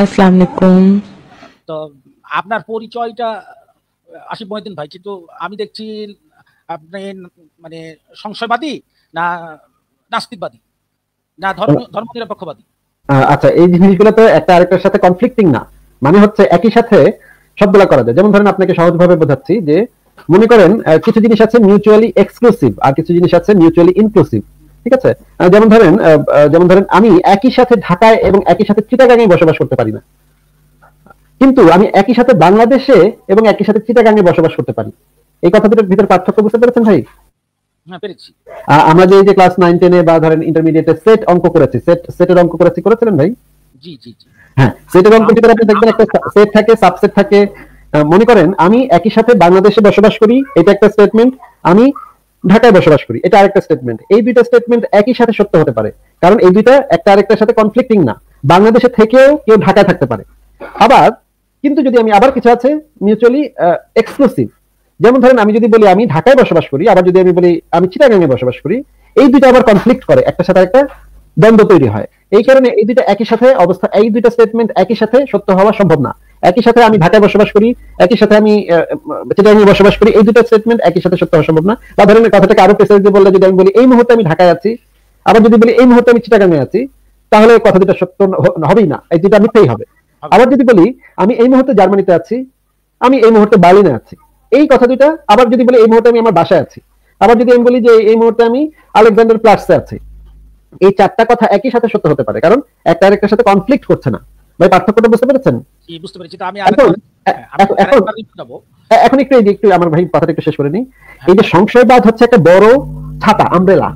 আসসালামু আলাইকুম। তো আপনার পরিচয়টা আসিফ মহিউদ্দিন ভাই কিন্তু আমি দেখছি আপনি মানে সংশয়বাদী না নাস্তিকবাদী? না ধর্ম ধর্ম নিরপেক্ষবাদী আচ্ছা এই জিনিসগুলো তো একটা আরেকটার সাথে কনফ্লিক্টিং না। মানে হচ্ছে একই সাথে সবগুলা করা যায়। যেমন ধরেন আপনাকে সহজভাবে বোঝাচ্ছি যে মনে করেন কিছু জিনিস আছে মিউচুয়ালি এক্সক্লুসিভ আর কিছু জিনিস আছে মিউচুয়ালি ইনক্লুসিভ ঠিক আছে? যেমন ধরেন যেমন ধরেন আমি একই সাথে ঢাকায় এবং একই সাথে চিটাগাঙে বসবাস করতে পারি না। কিন্তু আমি একই সাথে বাংলাদেশে এবং একই সাথে চিটাগাঙে বসবাস করতে পারি। এই কথা দুটোর ভিতরে পার্থক্য বুঝতে পেরেছেন ভাই? হ্যাঁ আমরা যে যে ক্লাস নাইন টেনে বা ধরেন ইন্টারমিডিয়েটে সেট অঙ্ক করেছি সেট সেটের অঙ্ক করেছি করেছিলেন ভাই? জি জি হ্যাঁ সেটের ভিতরে আপনি দেখবেন একটা সেট থাকে সাবসেট থাকে। মনে করেন আমি একই সাথে বাংলাদেশে বসবাস করি এটা একটা স্টেটমেন্ট আমি ঢাকায় বসবাস করি। এটা আরেকটা স্টেটমেন্ট এই দুইটা স্টেটমেন্ট একই সাথে সত্য হতে পারে। কারণ এই দুইটা একটা আরেকটার সাথে কনফ্লিক্টিং না। বাংলাদেশে থেকেও কেউ ঢাকায় থাকতে পারে। আবার, কিন্তু যদি আমি আবার কিছু আছে মিউচুয়ালি এক্সক্লুসিভ যেমন ধরেন আমি যদি বলি আমি ঢাকায় বসবাস করি, আবার যদি আমি বলি আমি চিটাগাঙে বসবাস করি, এই দুইটা আবার কনফ্লিক্ট করে। একটা সাথে একটা দ্বন্দ্ব তৈরি হয়। এই কারণে এই দুইটা একই সাথে অবস্থা, এই দুইটা স্টেটমেন্ট একই সাথে সত্য হওয়া সম্ভব না। একই সাথে আমি ঢাকায় বসবাস করি একই সাথে আমি চিটাগাঙে বসবাস করি এই দুটো স্টেটমেন্ট একই সাথে সত্য হওয়া সম্ভব না। বা ধরেন কথাটাকে আরও প্রেসার দিয়ে বললে যদি আমি বলি এই মুহূর্তে আমি ঢাকায় আছি। আবার যদি বলি এই মুহূর্তে আমি চিটাগাঙে আছি তাহলে কথা দুটো সত্য হবেই না। এই দুটো মিথ্যেই হবে। আবার যদি বলি আমি এই মুহূর্তে জার্মানিতে আছি আমি এই মুহূর্তে বার্লিনে আছি। এই কথা দুটা আবার যদি বলি এই মুহূর্তে আমি আমার বাসায় আছি। আবার যদি আমি বলি যে এই মুহূর্তে আমি আলেকজান্ডার প্লাসে আছি। এই চারটা কথা একই সাথে সত্য হতে পারে। কারণ একটা আরেকটার সাথে কনফ্লিক্ট করছে না। ভাই পার্থক্যটা বুঝতে পেরেছেন? জি বুঝতে পেরেছি। তো আমি এখন- হ্যাঁ, এখন- একটু একটু আমার ভাই কথাটা একটু শেষ করে নিই। এই যে সংশয়বাদ হচ্ছে একটা বড় ছাতা আমব্রেলা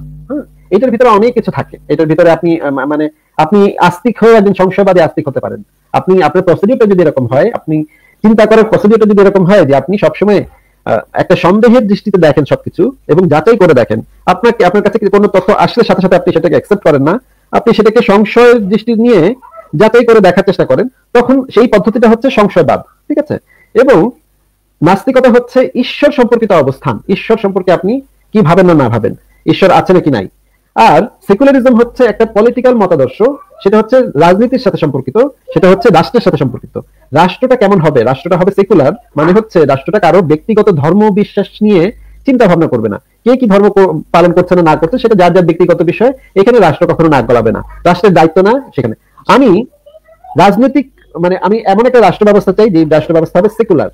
এটার ভিতরে অনেক কিছু থাকে। এটার ভিতরে আপনি মানে আপনি আস্তিক হয়ে একজন সংশয়বাদী আস্তিক হতে পারেন। আপনি আপনার প্রসিডিউরটা যদি এরকম হয় আপনি চিন্তা করার প্রসিডিউরটা যদি এরকম হয় যে আপনি সবসময় একটা সন্দেহের দৃষ্টিতে দেখেন সবকিছু এবং যাচাই করে দেখেন আপনাকে আপনার কাছে কোনো তথ্য আসলে সাথে সাথে আপনি সেটাকে অ্যাকসেপ্ট করেন না? আপনি সেটাকে সংশয়ের দৃষ্টি নিয়ে যাচাই করে দেখার চেষ্টা করেন, তখন সেই পদ্ধতিটা হচ্ছে সংশয়বাদ, ঠিক আছে? এবং নাস্তিকতা হচ্ছে ঈশ্বর সম্পর্কিত অবস্থান, ঈশ্বর সম্পর্কে আপনি কি ভাবেন না না ভাবেন, ঈশ্বর আছে নাকি নাই। আর সেকুলারিজম হচ্ছে একটা পলিটিক্যাল মতাদর্শ, সেটা হচ্ছে রাজনীতির সাথে সম্পর্কিত, সেটা হচ্ছে রাষ্ট্রের সাথে সম্পর্কিত। রাষ্ট্রটা কেমন হবে? রাষ্ট্রটা হবে সেকুলার মানে হচ্ছে রাষ্ট্রটা কারও ব্যক্তিগত ধর্ম বিশ্বাস নিয়ে চিন্তা ভাবনা করবে না। কে কি ধর্ম পালন করছে না না করছে, সেটা যার যার ব্যক্তিগত বিষয়, এখানে রাষ্ট্র কখনো নাক গলাবে না। রাষ্ট্রের দায়িত্ব না, সেখানে। আমি রাজনৈতিক মানে আমি এমন একটা রাষ্ট্র ব্যবস্থা চাই যে রাষ্ট্র ব্যবস্থা হবে সেকুলার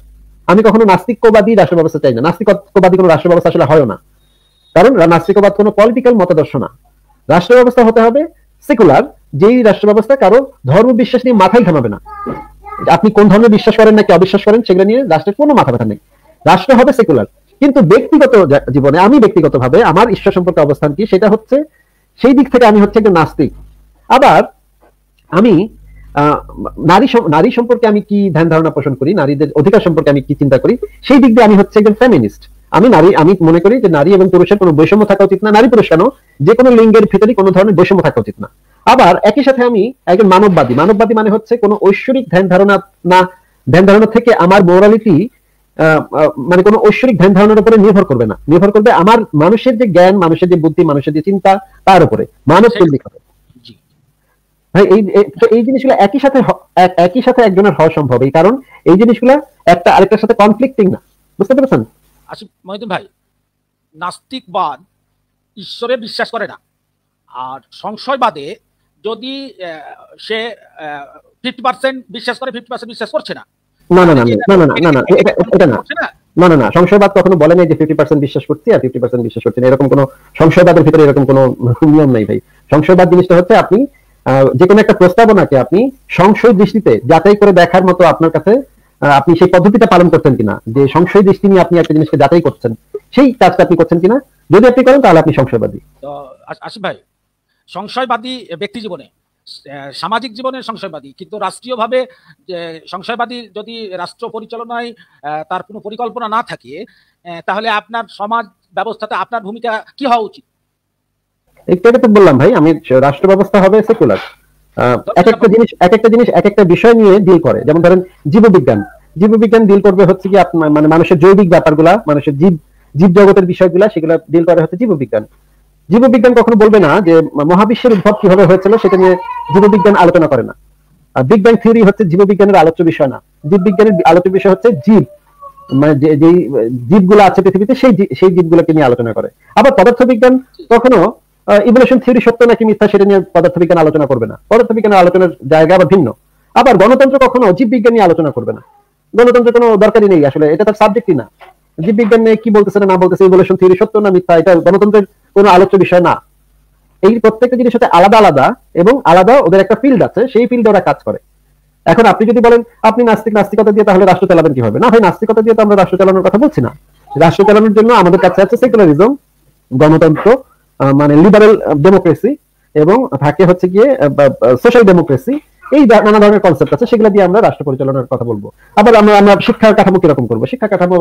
আমি কখনো নাস্তিকবাদী রাষ্ট্র ব্যবস্থা চাই না। নাস্তিকবাদী কোনো রাষ্ট্র ব্যবস্থা আসলে হয় না। কারণ নাস্তিকবাদ কোনো পলিটিক্যাল মতাদর্শ না। রাষ্ট্র ব্যবস্থা হতে হবে সেকুলার যেই রাষ্ট্র ব্যবস্থা কারও ধর্ম বিশ্বাস নিয়ে মাথায় ঘামাবে না। আপনি কোন ধর্মে বিশ্বাস করেন নাকি অবিশ্বাস করেন, সেগুলো নিয়ে রাষ্ট্রের কোনো মাথা ব্যথা নেই। রাষ্ট্র হবে সেকুলার কিন্তু ব্যক্তিগত জীবনে, আমি ব্যক্তিগতভাবে আমার ঈশ্বর সম্পর্কে অবস্থান কি, সেটা হচ্ছে সেই দিক থেকে আমি হচ্ছে একজন নাস্তিক। আবার আমি নারী নারী সম্পর্কে আমি কি ধ্যান ধারণা পোষণ করি, নারীদের অধিকার সম্পর্কে আমি কি চিন্তা করি, সেই দিক দিয়ে আমি হচ্ছে একজন ফেমিনিস্ট আমি নারী, আমি মনে করি যে নারী এবং পুরুষের কোনো বৈষম্য থাকা উচিত না, নারী পুরুষ কেন? যে কোনো লিঙ্গের ভিতরে কোনো ধরনের বৈষম্য থাকা উচিত না। আবার একই সাথে আমি একজন মানববাদী মানববাদী মানে হচ্ছে কোনো ঐশ্বরিক ধ্যান ধারণা না, ধ্যান ধারণা থেকে আমার মোরালিটি মানে কোনো ঐশ্বরিক ধ্যান ধারণার উপরে নির্ভর করবে না। নির্ভর করবে আমার মানুষের যে জ্ঞান, মানুষের যে বুদ্ধি, মানুষের যে চিন্তা, তার উপরে। মানব কেন্দ্রিক হবে। ভাই এই জিনিসগুলো একই সাথে একই সাথে একজনের হওয়া সম্ভব। এই কারণ এই জিনিসগুলো একটা আরেকটার সাথে কনফ্লিক্টিং না। বুঝতে পেরেছেন? আসিফ মহিউদ্দিন ভাই নাস্তিকবাদ ঈশ্বরে বিশ্বাস করে না। আর সংশয়বাদে যদি সে ফিফটি পার্সেন্ট বিশ্বাস করে ফিফটি পার্সেন্ট বিশ্বাস করছে না। না না না না না না না না না এটা এটা না। না? না না সংশয়বাদ কখনো বলে নাই যে ফিফটি পার্সেন্ট বিশ্বাস করছি আর ফিফটি পার্সেন্ট বিশ্বাস করছি না। এরকম কোনো সংশয়বাদের ভিতরে এরকম কোনো নিয়ম নাই ভাই। সংশয়বাদ জিনিসটা হচ্ছে আপনি যে কোনো একটা প্রস্তাবনাকে আপনি সংশয় দৃষ্টিতে যাচাই করে দেখার মতো আপনার কাছে আপনি সেই পদ্ধতিটা পালন করছেন কিনা? যে সংশয় দৃষ্টি নিয়ে আপনি একটা জিনিসকে যাচাই করছেন, সেই কাজটা আপনি করছেন কিনা? যদি আপনি করেন, তাহলে আপনি সংশয়বাদী। আস- ভাই, সংশয়বাদী ব্যক্তি জীবনে সামাজিক জীবনে সংশয়বাদী, কিন্তু রাষ্ট্রীয়ভাবে সংশয়বাদী যদি রাষ্ট্র পরিচালনায় তার কোনো পরিকল্পনা না থাকে তাহলে আপনার সমাজ ব্যবস্থাতে আপনার ভূমিকা কি হওয়া উচিত? একটু আগে তো বললাম ভাই আমি রাষ্ট্র ব্যবস্থা হবে সেকুলার এক একটা জিনিস এক একটা জিনিস এক একটা বিষয় নিয়ে ডিল করে। যেমন ধরেন জীববিজ্ঞান। জীববিজ্ঞান ডিল করবে হচ্ছে কি আপনার মানে মানুষের জৈবিক ব্যাপারগুলা মানুষের জীব জীব জগতের বিষয়গুলা সেগুলা ডিল করে হচ্ছে জীববিজ্ঞান। জীববিজ্ঞান কখনো বলবে না যে মহাবিশ্বের উদ্ভব কীভাবে হয়েছিল সেটা নিয়ে জীববিজ্ঞান আলোচনা করে না। বিগ ব্যাং থিওরি হচ্ছে জীববিজ্ঞানের আলোচ্য বিষয় না। জীববিজ্ঞানের আলোচ্য বিষয় হচ্ছে জীব। মানে যে যেই জীবগুলো আছে পৃথিবীতে সেই সেই জীবগুলোকে নিয়ে আলোচনা করে। আবার পদার্থবিজ্ঞান কখনো ইভলিউশন থিওরি সত্য নাকি মিথ্যা সেটা নিয়ে পদার্থবিজ্ঞান আলোচনা করবে না। পদার্থবিজ্ঞানের আলোচনার জায়গা আবার ভিন্ন। আবার গণতন্ত্র কখনো জীববিজ্ঞান নিয়ে আলোচনা করবে না। গণতন্ত্র কোনো দরকারই নেই আসলে, এটা তার সাবজেক্টই না। জীববিজ্ঞান নিয়ে কি বলতেছে না বলতেছে ইভলিউশন থিওরি সত্য না মিথ্যা, এটা গণতন্ত্রের কোনো আলোচ্য বিষয় না। এই প্রত্যেকটা জিনিস হচ্ছে আলাদা আলাদা এবং আলাদা ওদের একটা ফিল্ড আছে, সেই ফিল্ডে ওরা কাজ করে। এখন আপনি যদি বলেন, আপনি নাস্তিক, নাস্তিকতা দিয়ে তাহলে রাষ্ট্র চালাবেন কীভাবে? না ভাই, নাস্তিকতা দিয়ে তো আমরা রাষ্ট্র চালানোর কথা বলছি না। রাষ্ট্র চালানোর জন্য আমাদের কাছে আছে সেকুলারিজম গণতন্ত্র মানে লিবারেল ডেমোক্রেসি এবং থাকে হচ্ছে গিয়ে সোশ্যাল ডেমোক্রেসি এই নানা ধরনের কনসেপ্ট আছে, সেগুলো দিয়ে আমরা রাষ্ট্র পরিচালনার কথা বলব। আবার আমরা আমরা শিক্ষা কাঠামো কীরকম করব? শিক্ষা কাঠামো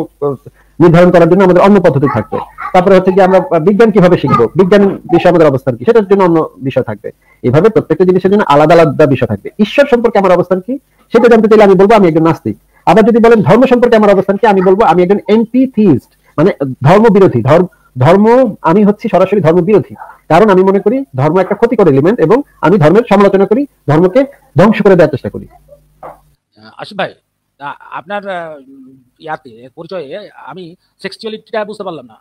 নির্ধারণ করার জন্য আমাদের অন্য পদ্ধতি থাকবে। তারপরে হচ্ছে কি আমরা বিজ্ঞান কীভাবে শিখব? বিজ্ঞান বিষয়ে আমাদের অবস্থান কি? সেটার জন্য অন্য বিষয় থাকবে। এইভাবে প্রত্যেকটা জিনিসের জন্য আলাদা আলাদা বিষয় থাকবে। ঈশ্বর সম্পর্কে আমার অবস্থান কি? সেটা জানতে চাইলে আমি বলব, আমি একজন নাস্তিক। আবার যদি বলেন, ধর্ম সম্পর্কে আমার অবস্থান কি? আমি বলব, আমি একজন এন্টি থিস্ট মানে ধর্ম বিরোধী ধর্ম ধর্ম আমি হচ্ছি সরাসরি ধর্ম বিরোধী। কারণ আমি মনে করি ধর্ম একটা ক্ষতিকর এলিমেন্ট এবং আমি ধর্মের সমালোচনা করি ধর্মকে ধ্বংস করে দেওয়ার চেষ্টা করি। আশিফ ভাই আপনার ইয়াতে পরিচয়ে আমি সেক্সুয়ালিটিটা বুঝতে পারলাম না।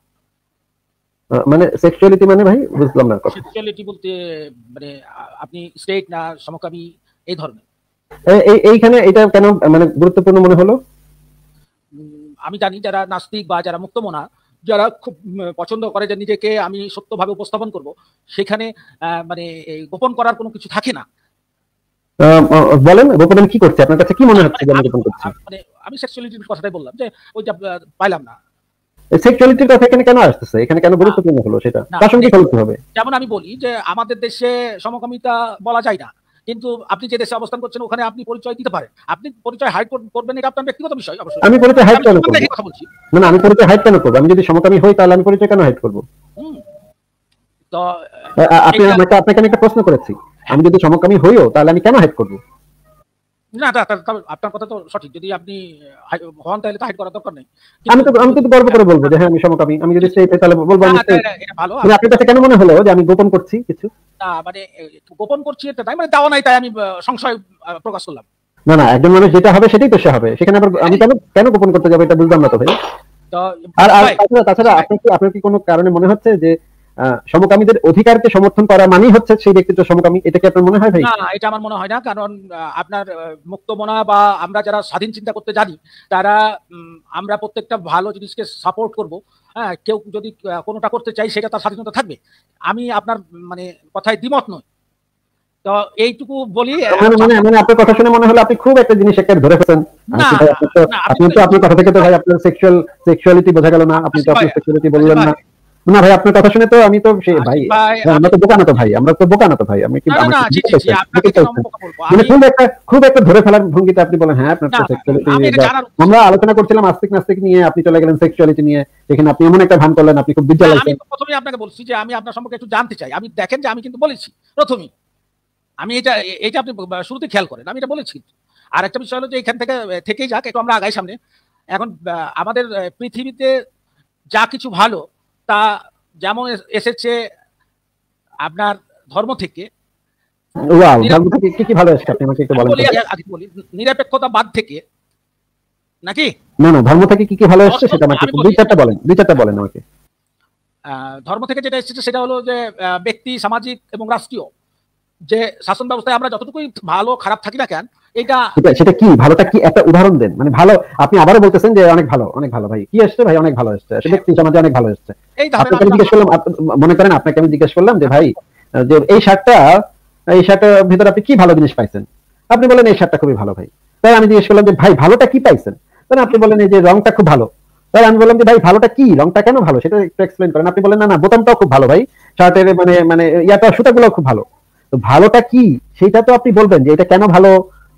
মানে সেক্সুয়ালিটি মানে ভাই বুঝলাম না সেক্সুয়ালিটি বলতে মানে আপনি স্টেট না সমকামী এই ধরনের। এই- এইখানে এটা কেন মানে গুরুত্বপূর্ণ মনে হলো? আমি জানি যারা নাস্তিক বা যারা মুক্তমনা যারা খুব পছন্দ করে যে নিজেকে আমি সত্যভাবে উপস্থাপন করব সেখানে মানে গোপন করার কোনো কিছু থাকে না। বলেন গোপন কি করছি? আপনার কাছে কি মনে হচ্ছে যে আমি গোপন করছি? মানে আমি সেক্সুয়ালিটির কথাটাই বললাম যে ওইটা আহ, পাইলাম না। সেক্সুয়ালিটির কথা এখানে কেন আসতেছে? এখানে কেন গুরুত্বপূর্ণ হলো সেটা? প্রাসঙ্গিক হবে। যেমন আমি বলি যে আমাদের দেশে সমকামিতা বলা যায় না। কিন্তু আপনি যে দেশে অবস্থান করছেন ওখানে আপনি পরিচয় দিতে পারেন। আপনি পরিচয় হাইড করবেন এটা আপনার ব্যক্তিগত বিষয় অবশ্যই। আমি পরিচয় হাইড কেন করব? কথা বলছি। না না আমি পরিচয় হাইড কেন করব? আমি যদি সমকামী হই তাহলে আমি পরিচয় কেন হাইড করব? তো আপনি আমাকে আপনাকে আমি একটা প্রশ্ন করেছি। আমি যদি সমকামী হইও তাহলে আমি কেন হাইড করব? না তা- তা- তা- আপনার কথা তো সঠিক। যদি আপনি হন তাহলে তো হাইড করার দরকার নেই। আমি তো আমি তো গর্ব করে বলব যে হ্যাঁ আমি সমকামী। আমি যদি স্ট্রেট হই তাহলে বলব আমি না, straight। এটা- এটা ভালো। মানে আপনার কাছে কেন মনে হলো যে আমি গোপন করছি কিছু? না, মানে গোপন করছি এটা তাই? মানে দেওয়া নাই তাই আমি সংশয় প্রকাশ করলাম। না না একজন মানুষ যেটা হবে সেটাই তো সে হবে। সেখানে আবার আমি কেন কেন গোপন করতে যাব? এটা বুঝলাম না তো ভাই। আর আর তাছাড়া আপনার কি আপনার কি কোনো কারণে মনে হচ্ছে যে সমকামীদের অধিকারকে সমর্থন করা মানেই হচ্ছে সেই ব্যক্তিত্ব সমকামী। এটা কি আপনার মনে হয় ভাই? না এটা আমার মনে হয় না কারণ আপনার আহ, মুক্তমনা বা আমরা যারা স্বাধীন চিন্তা করতে জানি তারা আমরা প্রত্যেকটা ভালো জিনিসকে সাপোর্ট করব। হ্যাঁ কেউ যদি কোনোটা করতে চাই সেটা তার স্বাধীনতা থাকবে। আমি আপনার মানে কথায় দ্বিমত নই। তো এইটুকু বলি মানে মানে মানে আপনার কথা শুনে মনে হলো আপনি খুব একটা জিনিস একটা ধরে ফেলেছেন। না, আপনি তো- আপনার কথা থেকে তো ভাই আপনার সেক্সুয়াল সেক্সুয়ালিটি বোঝা গেল না আপনি তো আপনার সেক্সুয়ালিটি বললেন না। না ভাই আপনার কথা শুনে তো আমি তো সে ভাই ভাই, ভাই, আমরা তো বোকা না তো ভাই আমরা তো বোকা না তো ভাই আমি বলব? মানে খুব একটা খুব একটা ধরে ফেলার ভঙ্গিতে আপনি বলেন হ্যাঁ আপনার সেক্সুয়ালিটি আমি আমরা আলোচনা করছিলাম আস্তিক নাস্তিক নিয়ে আপনি চলে গেলেন সেক্সুয়ালিটি নিয়ে যেখানে আপনি এমন একটা ভান করলেন আপনি খুব বিজ্ঞান আমি প্রথমেই আপনাকে বলছি যে আমি আপনার সম্পর্কে একটু জানতে চাই। আমি দেখেন যে আমি কিন্তু বলেছি প্রথমেই। আমি এটা এটা আপনি শুরুতে খেয়াল করেন আমি এটা বলেছি। আর একটা বিষয় হলো যে এখান থেকে থেকেই যাক একটু আমরা আগাই সামনে। এখন আমাদের পৃথিবীতে যা কিছু ভালো তা যেমন এসেছে আপনার ধর্ম থেকে। ওয়াও থেকে নাকি? না না ধর্ম থেকে কি কি ভালো এসেছে সেটা আমাকে দুই চারটা বলেন দুই চারটা বলেন আমাকে। আহ, ধর্ম থেকে যেটা এসেছে সেটা হলো যে ব্যক্তি সামাজিক এবং রাষ্ট্রীয় যে শাসন ব্যবস্থায় আমরা যতটুকুই ভালো খারাপ থাকি না কেন এটা সেটা কি? ভালোটা কি? একটা উদাহরণ দেন। মানে ভালো আপনি আবারও বলতেছেন যে অনেক ভালো অনেক ভালো। ভাই কি এসছে ভাই? অনেক ভালো ব্যক্তি সমাজে অনেক ভালো আপনাকে আমি জিজ্ঞেস করলাম মনে করেন আপনাকে আমি জিজ্ঞেস করলাম যে ভাই যে এই শার্টটা এই শার্টের ভিতরে আপনি কি ভালো জিনিস পাইছেন? আপনি বলেন এই শার্টটা খুবই ভালো ভাই। তাই আমি জিজ্ঞেস করলাম যে ভাই ভালোটা কি পাইছেন? তাহলে আপনি বলেন এই যে রংটা খুব ভালো। তাই আমি বললাম যে ভাই ভালোটা কি? রংটা কেন ভালো? সেটা একটু এক্সপ্লেন করেন। আপনি বলেন না না বোতামটাও খুব ভালো ভাই। শার্টের মানে মানে ইয়াটা সুতাগুলো খুব ভালো। তো ভালোটা কি? সেটা তো আপনি বলবেন যে এটা কেন ভালো?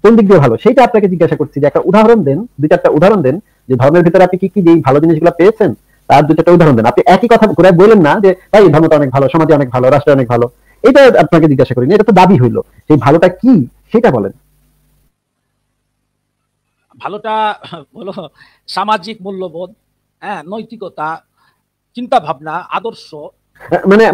কোন দিক দিয়ে ভালো? সেটা আপনাকে জিজ্ঞাসা করছি যে একটা উদাহরণ দেন দুই চারটা উদাহরণ দেন যে ধর্মের ভিতরে আপনি কি কি এই ভালো জিনিসগুলো পেয়েছেন তার দুই চারটা উদাহরণ দেন। আপনি একই কথা ঘুরে বললেন না যে ভাই ধর্মটা অনেক ভালো সমাজে অনেক ভালো রাষ্ট্রে অনেক ভালো। এটা আপনাকে জিজ্ঞাসা করিনি এটা তো দাবি হইল। সেই ভালোটা কি সেটা বলেন। ভালোটা হলো সামাজিক মূল্যবোধ হ্যাঁ নৈতিকতা চিন্তা ভাবনা আদর্শ। মানে